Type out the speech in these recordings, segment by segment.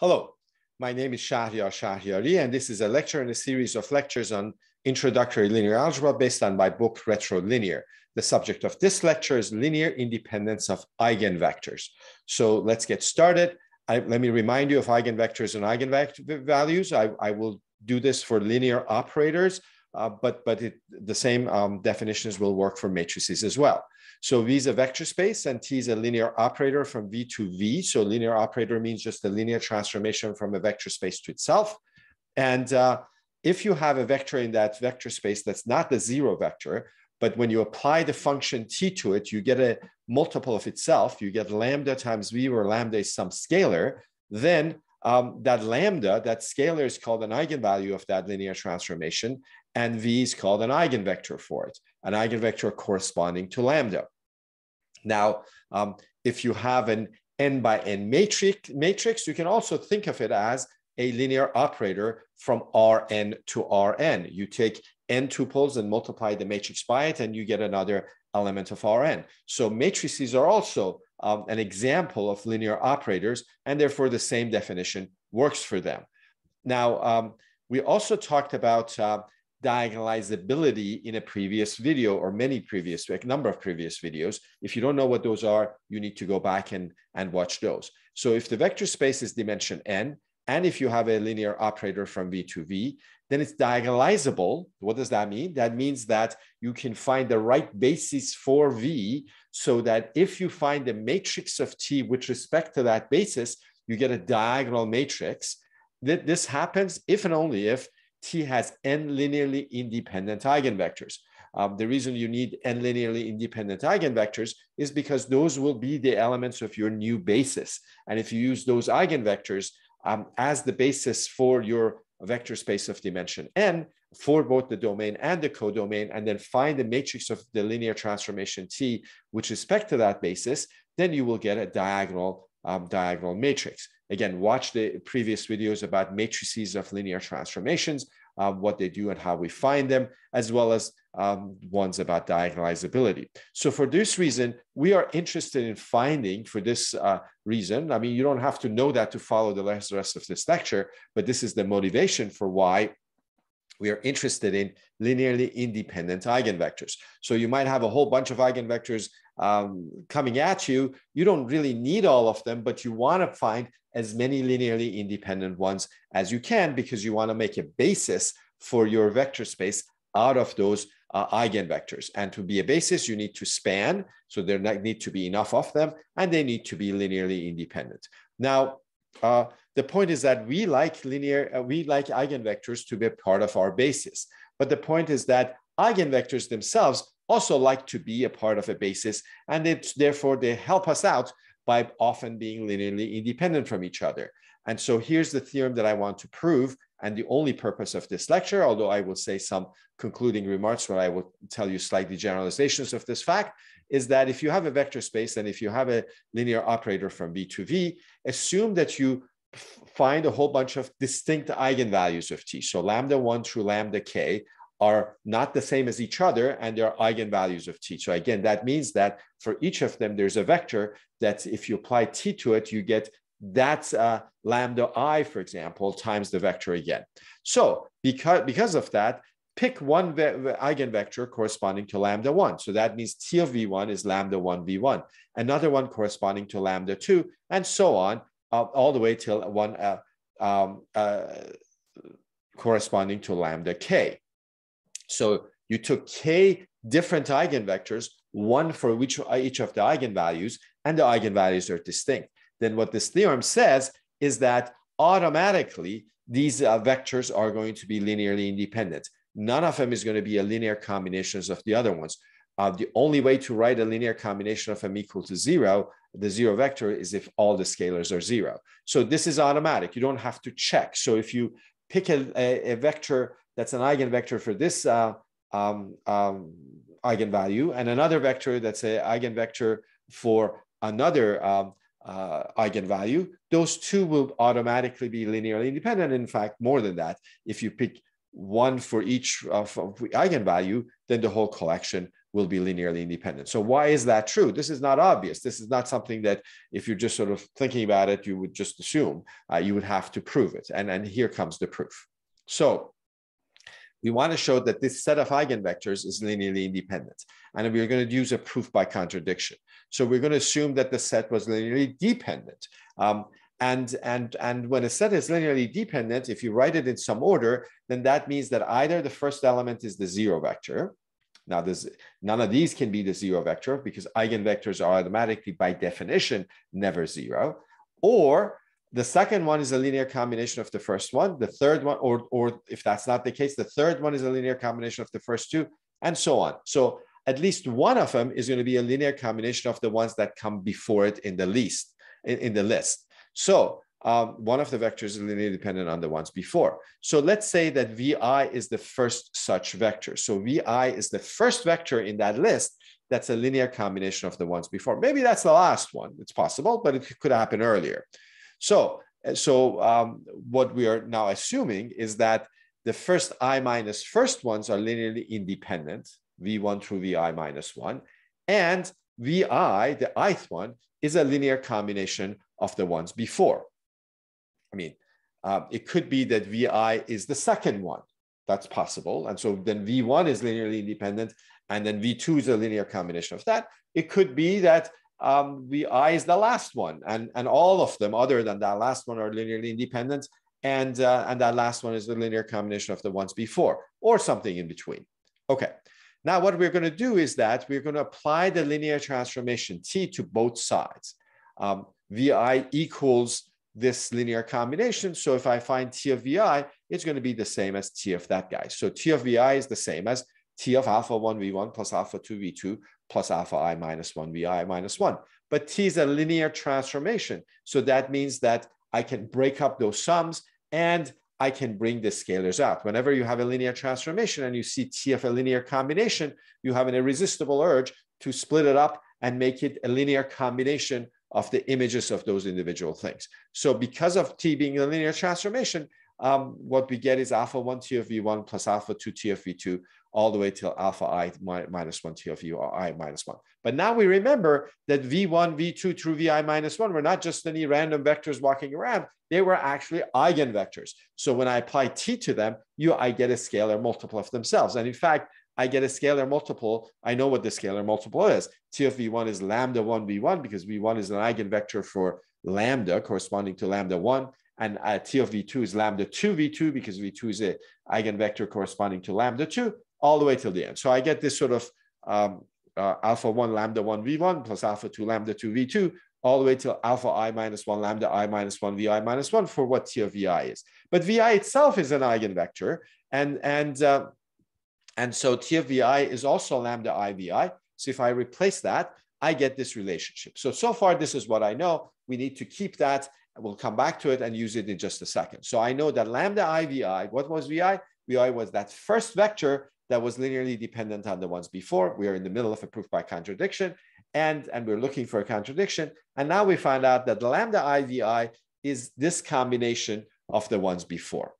Hello, my name is Shahriar Shahriari, and this is a lecture in a series of lectures on introductory linear algebra based on my book Retrolinear. The subject of this lecture is linear independence of eigenvectors. So let's get started. I, let me remind you of eigenvectors and eigenvalues. I, I will do this for linear operators, uh, but, but it, the same um, definitions will work for matrices as well. So V is a vector space and T is a linear operator from V to V. So linear operator means just a linear transformation from a vector space to itself. And uh, if you have a vector in that vector space that's not the zero vector, but when you apply the function t to it, you get a multiple of itself. You get lambda times v, where lambda is some scalar. Then um, that lambda, that scalar is called an eigenvalue of that linear transformation, and v is called an eigenvector for it, an eigenvector corresponding to lambda. Now, um, if you have an n by n matrix, matrix, you can also think of it as a linear operator from Rn to Rn. You take n tuples and multiply the matrix by it, and you get another element of Rn. So matrices are also um, an example of linear operators, and therefore the same definition works for them. Now, um, we also talked about uh, diagonalizability in a previous video or many previous, a number of previous videos. If you don't know what those are, you need to go back and, and watch those. So if the vector space is dimension n, and if you have a linear operator from V to V, then it's diagonalizable. What does that mean? That means that you can find the right basis for V so that if you find the matrix of T with respect to that basis, you get a diagonal matrix. This happens if and only if T has n linearly independent eigenvectors. Um, the reason you need n linearly independent eigenvectors is because those will be the elements of your new basis. And if you use those eigenvectors um, as the basis for your vector space of dimension n for both the domain and the codomain, and then find the matrix of the linear transformation T with respect to that basis, then you will get a diagonal um, diagonal matrix. Again, watch the previous videos about matrices of linear transformations, uh, what they do and how we find them, as well as um, ones about diagonalizability. So for this reason, we are interested in finding for this uh, reason, I mean, you don't have to know that to follow the rest of this lecture, but this is the motivation for why we are interested in linearly independent eigenvectors. So you might have a whole bunch of eigenvectors um, coming at you. You don't really need all of them, but you want to find as many linearly independent ones as you can because you want to make a basis for your vector space out of those uh, eigenvectors. And to be a basis, you need to span. So there need to be enough of them, and they need to be linearly independent. Now, uh, the point is that we like linear, uh, we like eigenvectors to be a part of our basis. But the point is that eigenvectors themselves also like to be a part of a basis, and it's therefore they help us out by often being linearly independent from each other. And so here's the theorem that I want to prove, and the only purpose of this lecture, although I will say some concluding remarks where I will tell you slightly generalizations of this fact, is that if you have a vector space and if you have a linear operator from V to V, assume that you find a whole bunch of distinct eigenvalues of T. So lambda 1 through lambda k are not the same as each other and they're eigenvalues of t. So again, that means that for each of them, there's a vector that if you apply t to it, you get that's uh, lambda i, for example, times the vector again. So because, because of that, pick one eigenvector corresponding to lambda 1. So that means t of v1 is lambda 1 v1, another one corresponding to lambda 2, and so on, uh, all the way till one uh, um, uh, corresponding to lambda k. So you took k different eigenvectors, one for each, each of the eigenvalues, and the eigenvalues are distinct. Then what this theorem says is that automatically these uh, vectors are going to be linearly independent. None of them is going to be a linear combinations of the other ones. Uh, the only way to write a linear combination of m equal to zero, the zero vector, is if all the scalars are zero. So this is automatic. You don't have to check. So if you pick a, a, a vector that's an eigenvector for this uh, um, um, eigenvalue, and another vector that's an eigenvector for another um, uh, eigenvalue, those two will automatically be linearly independent. In fact, more than that, if you pick one for each of, of eigenvalue, then the whole collection will be linearly independent. So why is that true? This is not obvious. This is not something that if you're just sort of thinking about it, you would just assume. Uh, you would have to prove it. And, and here comes the proof. So we want to show that this set of eigenvectors is linearly independent. And we're going to use a proof by contradiction. So we're going to assume that the set was linearly dependent. Um, and, and, and when a set is linearly dependent, if you write it in some order, then that means that either the first element is the zero vector. Now, there's, none of these can be the zero vector because eigenvectors are automatically, by definition, never zero. Or the second one is a linear combination of the first one. The third one, or, or if that's not the case, the third one is a linear combination of the first two, and so on. So at least one of them is going to be a linear combination of the ones that come before it in the list, in, in the list. So um, one of the vectors is linearly dependent on the ones before. So let's say that VI is the first such vector. So VI is the first vector in that list that's a linear combination of the ones before. Maybe that's the last one. It's possible, but it could happen earlier. So, so um, what we are now assuming is that the first i minus first ones are linearly independent, v1 through vi minus 1, and vi, the ith one, is a linear combination of the ones before. I mean, uh, it could be that VI is the second one. That's possible. And so then V1 is linearly independent, and then V2 is a linear combination of that. It could be that um, VI is the last one, and, and all of them other than that last one are linearly independent, and, uh, and that last one is the linear combination of the ones before, or something in between. Okay. Now, what we're going to do is that we're going to apply the linear transformation T to both sides. Um, VI equals this linear combination. So if I find T of VI, it's going to be the same as T of that guy. So T of VI is the same as T of alpha 1 V1 plus alpha 2 V2 plus alpha I minus 1 VI minus 1. But T is a linear transformation. So that means that I can break up those sums and I can bring the scalars out. Whenever you have a linear transformation and you see T of a linear combination, you have an irresistible urge to split it up and make it a linear combination of the images of those individual things. So because of T being a linear transformation, um, what we get is alpha 1 T of V1 plus alpha 2 T of V2 all the way till alpha i minus 1 T of V or i minus 1. But now we remember that V1, V2 through Vi minus 1 were not just any random vectors walking around. They were actually eigenvectors. So when I apply T to them, you, I get a scalar multiple of themselves. And in fact, I get a scalar multiple. I know what the scalar multiple is. T of V1 is lambda 1 V1 because V1 is an eigenvector for lambda corresponding to lambda 1. And uh, T of V2 is lambda 2 V2 because V2 is an eigenvector corresponding to lambda 2 all the way till the end. So I get this sort of um, uh, alpha 1 lambda 1 V1 plus alpha 2 lambda 2 V2 all the way till alpha i minus 1 lambda i minus 1 vi minus 1 for what T of Vi is. But Vi itself is an eigenvector. And, and uh, and so T of VI is also lambda IVI. So if I replace that, I get this relationship. So, so far, this is what I know. We need to keep that. We'll come back to it and use it in just a second. So I know that lambda IVI, what was VI? VI was that first vector that was linearly dependent on the ones before. We are in the middle of a proof by contradiction and, and we're looking for a contradiction. And now we find out that the lambda IVI is this combination of the ones before.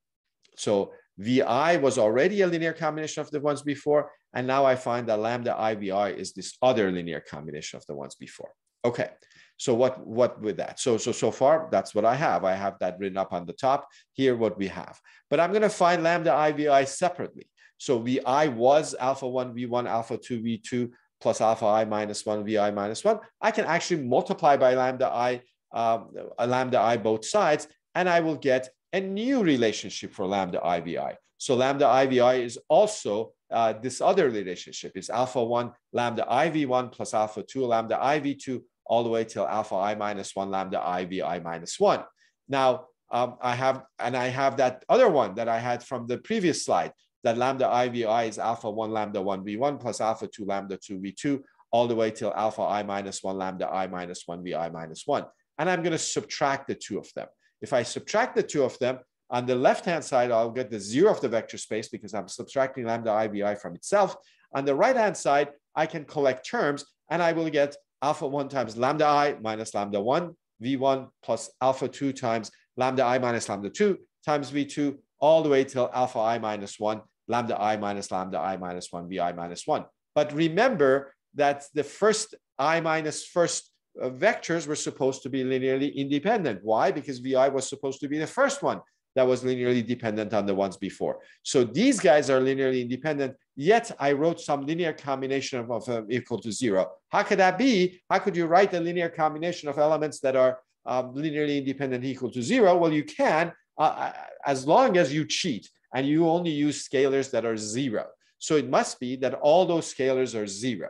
So VI was already a linear combination of the ones before, and now I find that lambda IVI is this other linear combination of the ones before. Okay, so what, what with that? So, so, so far, that's what I have. I have that written up on the top. Here, what we have. But I'm gonna find lambda IVI separately. So VI was alpha 1 V1, alpha 2 V2, plus alpha i minus 1 vi minus 1 i can actually multiply by lambda i um, lambda i both sides and i will get a new relationship for lambda IVI. So lambda IVI is also uh, this other relationship. It's alpha 1 lambda IV1 plus alpha 2 lambda IV2 all the way till alpha I minus 1 lambda IVI minus 1. Now, um, I have, and I have that other one that I had from the previous slide, that lambda IVI is alpha 1 lambda 1 V1 plus alpha 2 lambda 2 V2 all the way till alpha I minus 1 lambda I minus 1 VI minus 1. And I'm going to subtract the two of them. If I subtract the two of them, on the left-hand side, I'll get the zero of the vector space because I'm subtracting lambda IVI from itself. On the right-hand side, I can collect terms and I will get alpha 1 times lambda i minus lambda 1, v1 plus alpha 2 times lambda i minus lambda 2 times v2 all the way till alpha i minus 1, lambda i minus lambda i minus 1, vi minus 1. But remember that the first i minus first uh, vectors were supposed to be linearly independent. Why? Because vi was supposed to be the first one that was linearly dependent on the ones before. So these guys are linearly independent, yet I wrote some linear combination of, of um, equal to zero. How could that be? How could you write a linear combination of elements that are um, linearly independent equal to zero? Well, you can, uh, uh, as long as you cheat and you only use scalars that are zero. So it must be that all those scalars are zero.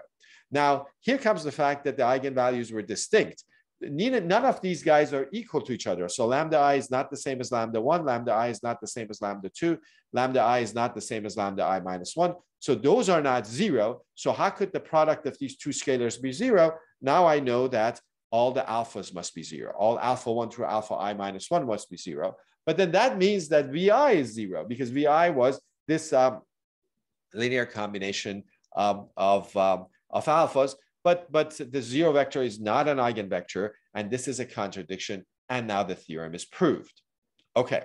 Now, here comes the fact that the eigenvalues were distinct. None of these guys are equal to each other. So lambda i is not the same as lambda 1. Lambda i is not the same as lambda 2. Lambda i is not the same as lambda i minus 1. So those are not zero. So how could the product of these two scalars be zero? Now I know that all the alphas must be zero. All alpha 1 through alpha i minus 1 must be zero. But then that means that vi is zero because vi was this um, linear combination um, of um, of alphas, but, but the zero vector is not an eigenvector, and this is a contradiction, and now the theorem is proved. Okay,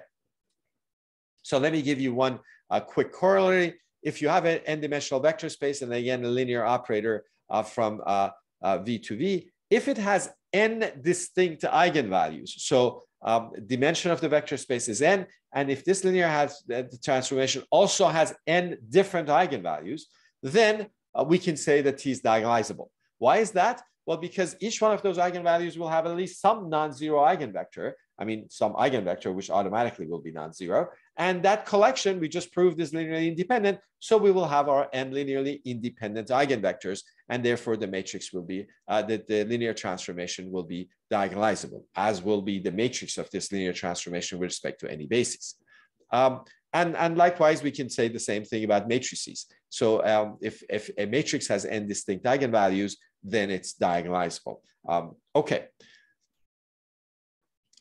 so let me give you one uh, quick corollary. If you have an n-dimensional vector space, and again, a linear operator uh, from uh, uh V to V, if it has n distinct eigenvalues, so um, dimension of the vector space is n, and if this linear has uh, the transformation also has n different eigenvalues, then uh, we can say that T is diagonalizable. Why is that? Well, because each one of those eigenvalues will have at least some non-zero eigenvector. I mean, some eigenvector, which automatically will be non-zero. And that collection, we just proved is linearly independent. So we will have our n linearly independent eigenvectors. And therefore, the matrix will be, uh, the, the linear transformation will be diagonalizable, as will be the matrix of this linear transformation with respect to any basis. Um, and, and likewise, we can say the same thing about matrices. So um, if, if a matrix has n distinct eigenvalues, then it's diagonalizable. Um, okay.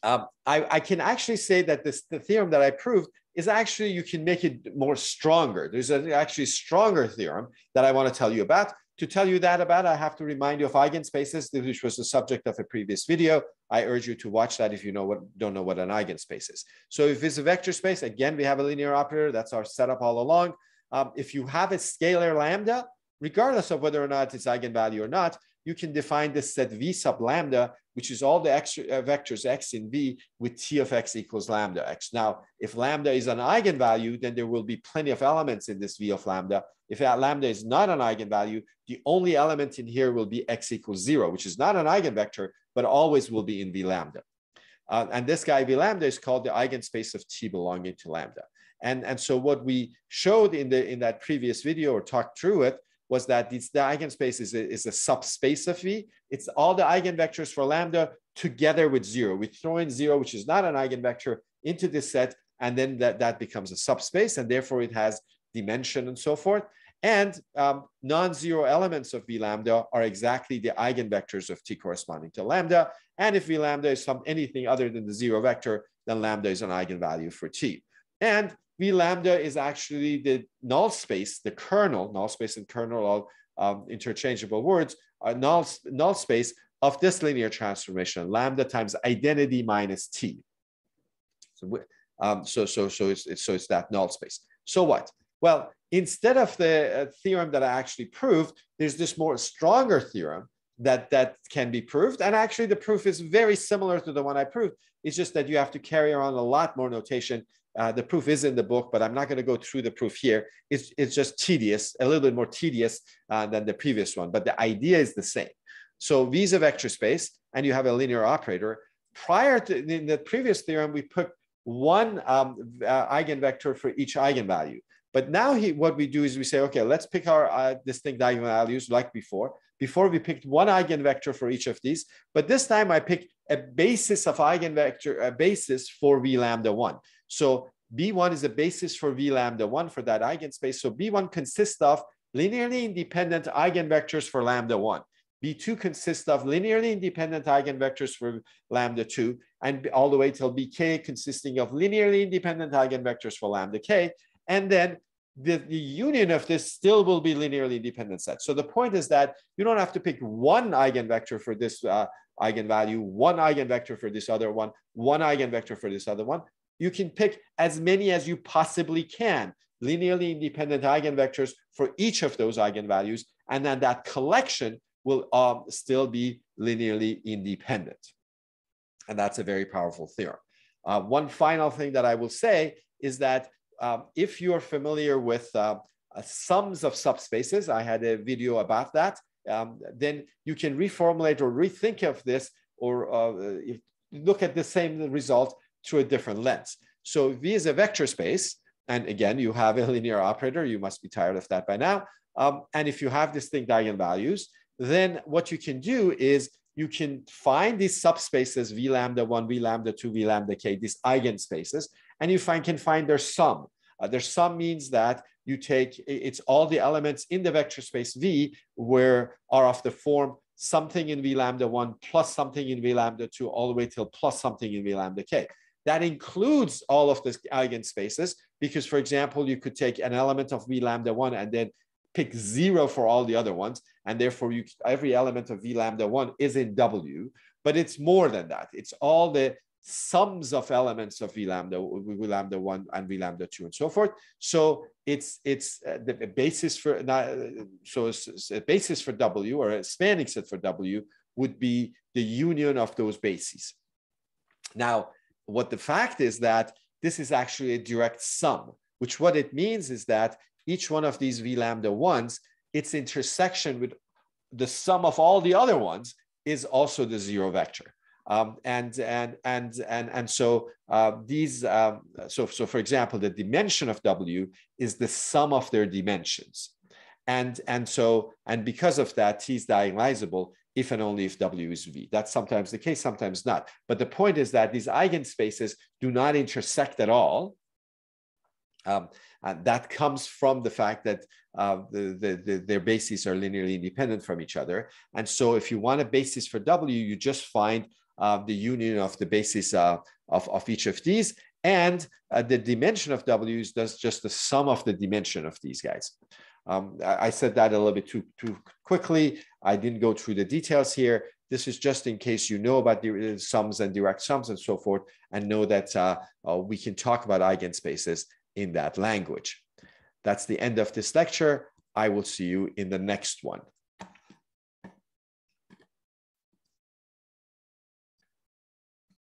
Um, I, I, can actually say that this the theorem that I proved is actually you can make it more stronger. There's an actually stronger theorem that I want to tell you about. To tell you that about, I have to remind you of eigenspaces, which was the subject of a previous video. I urge you to watch that if you know what don't know what an eigenspace is. So if it's a vector space, again, we have a linear operator. That's our setup all along. Um, if you have a scalar lambda, regardless of whether or not it's eigenvalue or not, you can define this set V sub lambda, which is all the extra, uh, vectors x in V with T of x equals lambda x. Now, if lambda is an eigenvalue, then there will be plenty of elements in this V of lambda. If that lambda is not an eigenvalue, the only element in here will be x equals zero, which is not an eigenvector, but always will be in V lambda. Uh, and this guy V lambda is called the eigenspace of T belonging to lambda. And, and so what we showed in, the, in that previous video or talked through it was that the eigenspace is a, is a subspace of V. It's all the eigenvectors for lambda together with zero. We throw in zero, which is not an eigenvector, into this set, and then that, that becomes a subspace, and therefore it has dimension and so forth. And um, non-zero elements of V lambda are exactly the eigenvectors of T corresponding to lambda. And if V lambda is some anything other than the zero vector, then lambda is an eigenvalue for T. And V lambda is actually the null space, the kernel, null space and kernel are um, interchangeable words, are null, null space of this linear transformation, lambda times identity minus t. So, um, so, so, so, it's, it's, so it's that null space. So what? Well, instead of the uh, theorem that I actually proved, there's this more stronger theorem that, that can be proved. And actually the proof is very similar to the one I proved. It's just that you have to carry around a lot more notation uh, the proof is in the book, but I'm not going to go through the proof here. It's, it's just tedious, a little bit more tedious uh, than the previous one, but the idea is the same. So V is a vector space, and you have a linear operator. Prior to in the previous theorem, we put one um, uh, eigenvector for each eigenvalue. But now he, what we do is we say, okay, let's pick our uh, distinct eigenvalues like before. Before we picked one eigenvector for each of these, but this time I picked a basis of eigenvector, a basis for V lambda one. So B1 is a basis for V lambda 1 for that eigenspace. So B1 consists of linearly independent eigenvectors for lambda 1. B2 consists of linearly independent eigenvectors for lambda 2, and all the way till Bk consisting of linearly independent eigenvectors for lambda k. And then the, the union of this still will be linearly independent set. So the point is that you don't have to pick one eigenvector for this uh, eigenvalue, one eigenvector for this other one, one eigenvector for this other one you can pick as many as you possibly can, linearly independent eigenvectors for each of those eigenvalues, And then that collection will um, still be linearly independent. And that's a very powerful theorem. Uh, one final thing that I will say is that um, if you're familiar with uh, uh, sums of subspaces, I had a video about that, um, then you can reformulate or rethink of this or uh, look at the same result through a different lens. So V is a vector space. And again, you have a linear operator. You must be tired of that by now. Um, and if you have distinct eigenvalues, then what you can do is you can find these subspaces v lambda 1, v lambda 2, v lambda k, these eigenspaces, and you find, can find their sum. Uh, their sum means that you take, it's all the elements in the vector space V where are of the form something in V lambda 1 plus something in V lambda 2 all the way till plus something in V lambda k. That includes all of the eigenspaces because, for example, you could take an element of V lambda 1 and then pick zero for all the other ones. And therefore, you, every element of V lambda 1 is in W, but it's more than that. It's all the sums of elements of V lambda, V lambda 1 and V lambda 2 and so forth. So it's it's uh, the basis for, uh, so a basis for W or a spanning set for W would be the union of those bases. Now, what the fact is that this is actually a direct sum, which what it means is that each one of these V lambda ones, its intersection with the sum of all the other ones is also the zero vector. Um, and, and, and, and, and so uh, these, um, so, so for example, the dimension of W is the sum of their dimensions. And, and so, and because of that, T is diagonalizable if and only if W is V. That's sometimes the case, sometimes not. But the point is that these eigenspaces do not intersect at all. Um, and that comes from the fact that uh, the, the, the, their bases are linearly independent from each other. And so if you want a basis for W, you just find the union of the basis uh, of, of each of these. And uh, the dimension of W is just the sum of the dimension of these guys. Um, I said that a little bit too, too quickly. I didn't go through the details here. This is just in case you know about the sums and direct sums and so forth, and know that uh, uh, we can talk about eigenspaces in that language. That's the end of this lecture. I will see you in the next one.